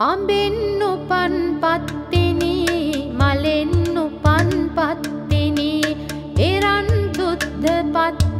අඹෙන්නු පන් පත්තිනී මලෙන්නු පන් පත්තිනී එරන් තුද්ද පත්